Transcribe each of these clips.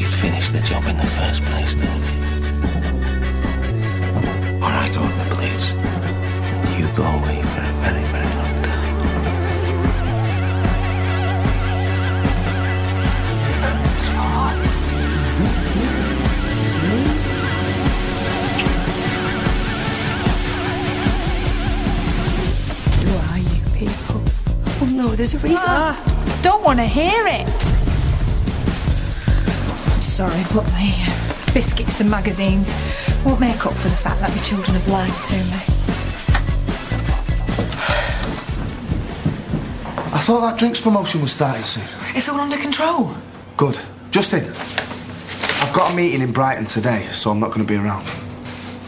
finish the job in the first place, don't you? Or I go to the police, and you go away for a very, very long time. Who are you people? Oh no, there's a reason. Ah, don't want to hear it. Sorry, but the biscuits and magazines won't make up for the fact that the children have lied to me. I thought that drinks promotion was starting soon. It's all under control. Good. Justin, I've got a meeting in Brighton today, so I'm not going to be around.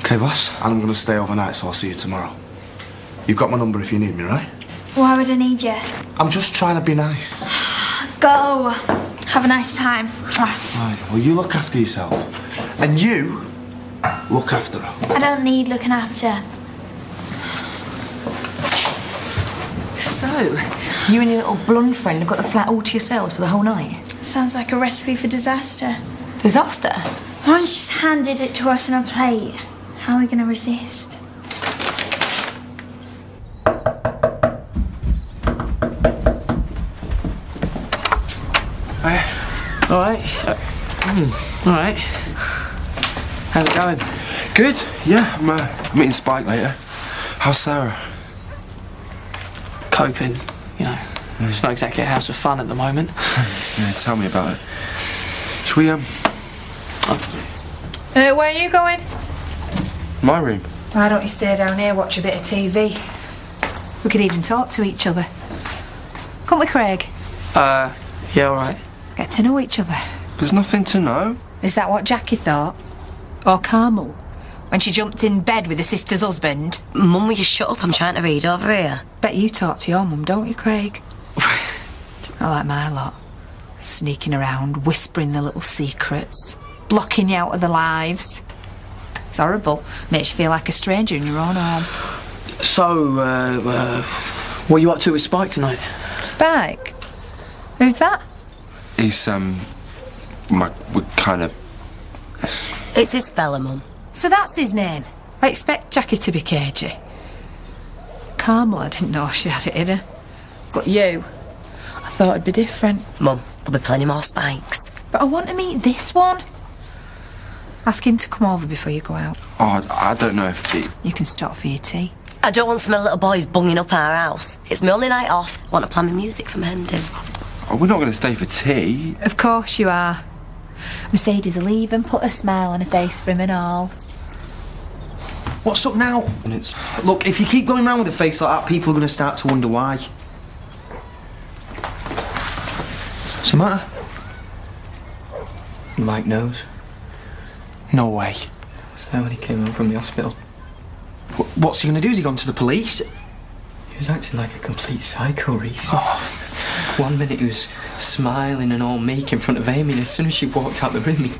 Okay, boss? And I'm going to stay overnight, so I'll see you tomorrow. You've got my number if you need me, right? Why would I need you? I'm just trying to be nice. Go. Have a nice time. Right, well, you look after yourself. And you look after her. I don't need looking after. So, you and your little blonde friend have got the flat all to yourselves for the whole night? Sounds like a recipe for disaster. Disaster? One's just handed it to us on a plate. How are we going to resist? All right. Uh, hmm, all right. How's it going? Good. Yeah, I'm uh, meeting Spike later. How's Sarah? Coping, you know. It's not exactly a house of fun at the moment. Yeah, tell me about it. Should we um Uh, where are you going? my room? Why don't you stay down here, watch a bit of TV? We could even talk to each other. Come with Craig. Uh, yeah, all right. Get to know each other. There's nothing to know. Is that what Jackie thought? Or Carmel? When she jumped in bed with her sister's husband? Mum, will you shut up? I'm trying to read over here. Bet you talk to your mum, don't you, Craig? I like my lot. Sneaking around, whispering the little secrets, blocking you out of their lives. It's horrible. Makes you feel like a stranger in your own home. So, uh, uh, what are you up to with Spike tonight? Spike? Who's that? He's um my kind of It's his fella, Mum. So that's his name. I expect Jackie to be cagey. Carmel, I didn't know she had it in her. But you, I thought it'd be different. Mum, there'll be plenty more spikes. But I want to meet this one. Ask him to come over before you go out. oh I I don't know if he You can stop for your tea. I don't want some little boys bunging up our house. It's my only night off. I want to plan my music from Hendon. Oh, we're not going to stay for tea. Of course you are. Mercedes will even put a smile on her face for him and all. What's up now? Look, if you keep going around with a face like that, people are going to start to wonder why. What's the matter? Mike knows. No way. Was there when he came home from the hospital. What's he going to do? Is he gone to the police? He was acting like a complete psycho, Rhys. One minute he was smiling and all meek in front of Amy, and as soon as she walked out the room, he, he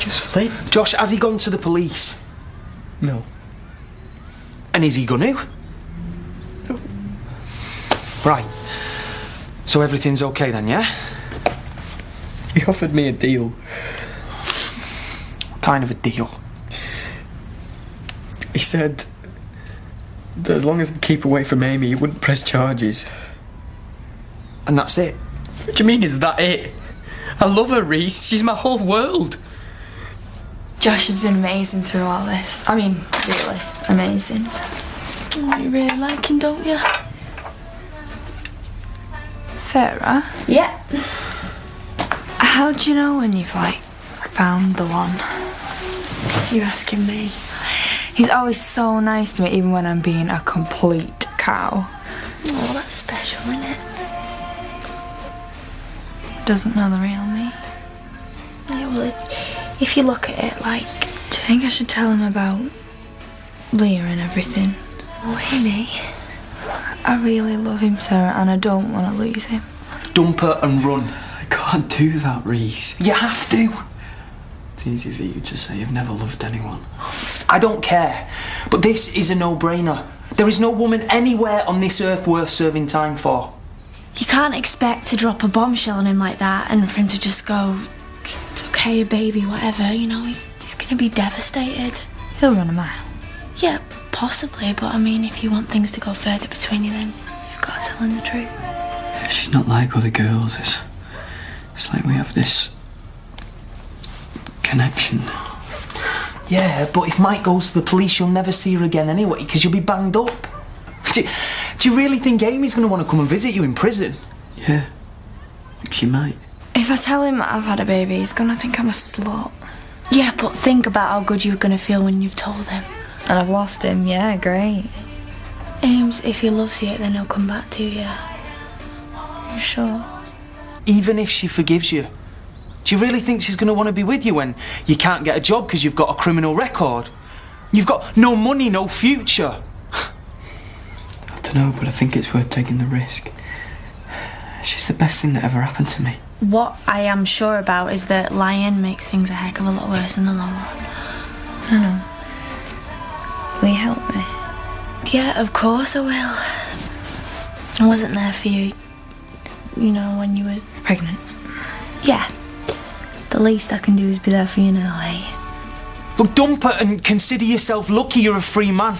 just flipped. Josh, has he gone to the police? No. And is he going to? No. Right. So everything's okay then, yeah? He offered me a deal. What kind of a deal? He said that as long as I keep away from Amy, he wouldn't press charges. And that's it? What do you mean, is that it? I love her, Rhys. She's my whole world. Josh has been amazing through all this. I mean, really amazing. Oh, you really like him, don't you? Sarah, Yeah. how do you know when you've like found the one? You're asking me. He's always so nice to me, even when I'm being a complete cow. Oh, that's special, isn't it? Doesn't know the real me. Yeah, well, it, if you look at it like. Do you think I should tell him about Leah and everything? Oh, Amy. I really love him, Sarah, and I don't want to lose him. Dump her and run. I can't do that, Rhys. You have to. It's easy for you to say you've never loved anyone. I don't care. But this is a no brainer. There is no woman anywhere on this earth worth serving time for. You can't expect to drop a bombshell on him like that and for him to just go, it's okay. okay, baby, whatever, you know, he's, he's gonna be devastated. He'll run a mile. Yeah, possibly, but I mean, if you want things to go further between you, then you've got to tell him the truth. She's not like other girls. It's, it's like we have this connection. Yeah, but if Mike goes to the police, you'll never see her again anyway, because you'll be banged up. Do, do you really think Amy's going to want to come and visit you in prison? Yeah, she might. If I tell him I've had a baby, he's gonna think I'm a slut. Yeah, but think about how good you're gonna feel when you've told him. And I've lost him, yeah, great. Ames, if he loves you, then he'll come back to you. You sure? Even if she forgives you, do you really think she's going to want to be with you when you can't get a job because you've got a criminal record? You've got no money, no future. I know, but I think it's worth taking the risk. She's the best thing that ever happened to me. What I am sure about is that lying makes things a heck of a lot worse in the long run. I know. Will you help me? Yeah, of course I will. I wasn't there for you, you know, when you were Pregnant. Yeah. The least I can do is be there for you now, eh? Look, dump her and consider yourself lucky you're a free man.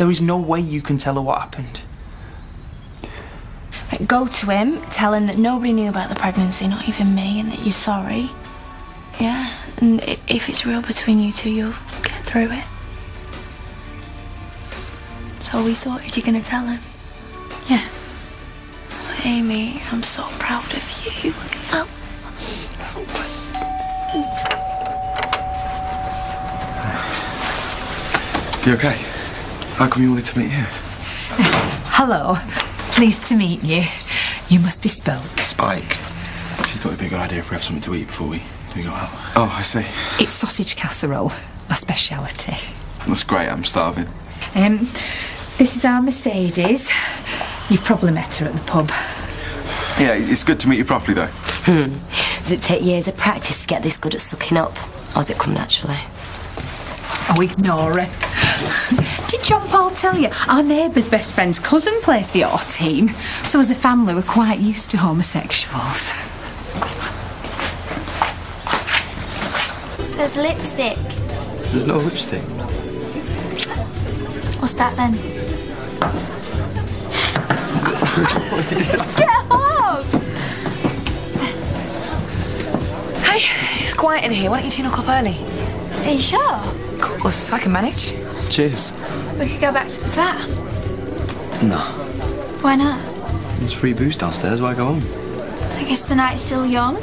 There is no way you can tell her what happened. Go to him, tell him that nobody knew about the pregnancy, not even me, and that you're sorry. Yeah, and if it's real between you two, you'll get through it. So we sorted, you're gonna tell him? Yeah. Amy, I'm so proud of you. Oh. You okay? How come you wanted to meet here? Hello. Pleased to meet you. You must be Spoke. Spike. She thought it'd be a good idea if we have something to eat before we, we go out. Oh, I see. It's sausage casserole, my speciality. That's great, I'm starving. Um, this is our Mercedes. You've probably met her at the pub. Yeah, it's good to meet you properly, though. Hmm. Does it take years of practice to get this good at sucking up? Or does it come naturally? Oh, ignore her. Did John Paul tell you our neighbour's best friend's cousin plays for your team? So as a family, we're quite used to homosexuals. There's lipstick. There's no lipstick. What's that then? Get off! Hey, it's quiet in here. Why don't you two knock off early? Are you sure? Of course, I can manage. Cheers. We could go back to the flat. No. Why not? There's free booze downstairs. Why go home? I guess the night's still young.